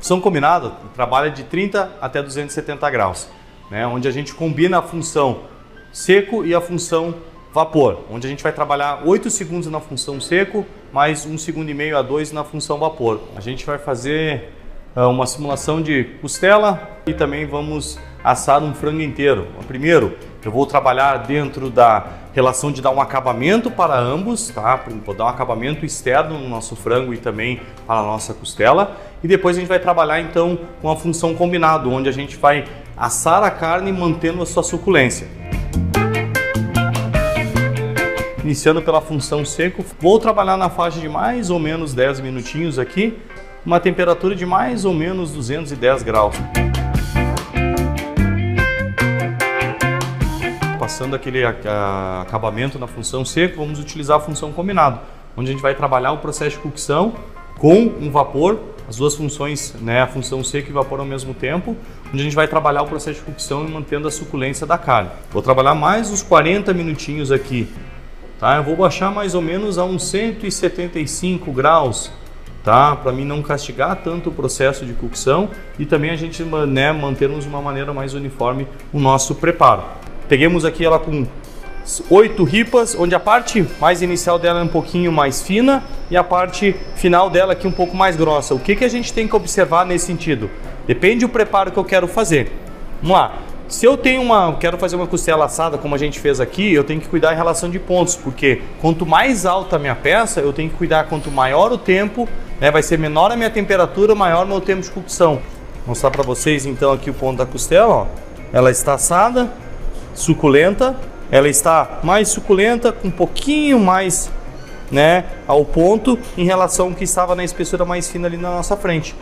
Função combinada trabalha de 30 até 270 graus, né? onde a gente combina a função seco e a função vapor, onde a gente vai trabalhar 8 segundos na função seco, mais 1 segundo e meio a 2 na função vapor. A gente vai fazer uh, uma simulação de costela e também vamos assar um frango inteiro. Primeiro, eu vou trabalhar dentro da relação de dar um acabamento para ambos, tá? Vou dar um acabamento externo no nosso frango e também para a nossa costela. E depois a gente vai trabalhar então com a função combinado, onde a gente vai assar a carne mantendo a sua suculência. Iniciando pela função seco, vou trabalhar na faixa de mais ou menos 10 minutinhos aqui, uma temperatura de mais ou menos 210 graus. Passando aquele acabamento na função seco, vamos utilizar a função combinado, onde a gente vai trabalhar o processo de cocção com um vapor, as duas funções, né, a função seca e vapor ao mesmo tempo, onde a gente vai trabalhar o processo de cocção e mantendo a suculência da carne. Vou trabalhar mais uns 40 minutinhos aqui, tá? Eu vou baixar mais ou menos a uns 175 graus, tá? Para mim não castigar tanto o processo de cocção e também a gente né, mantermos de uma maneira mais uniforme o nosso preparo. Peguemos aqui ela com oito ripas, onde a parte mais inicial dela é um pouquinho mais fina e a parte final dela aqui um pouco mais grossa. O que, que a gente tem que observar nesse sentido? Depende do preparo que eu quero fazer. Vamos lá. Se eu tenho uma, quero fazer uma costela assada como a gente fez aqui, eu tenho que cuidar em relação de pontos, porque quanto mais alta a minha peça, eu tenho que cuidar quanto maior o tempo, né, vai ser menor a minha temperatura, maior o meu tempo de cocção. Vou mostrar para vocês então aqui o ponto da costela, ó. Ela está assada, suculenta, ela está mais suculenta, com um pouquinho mais, né, ao ponto em relação ao que estava na espessura mais fina ali na nossa frente.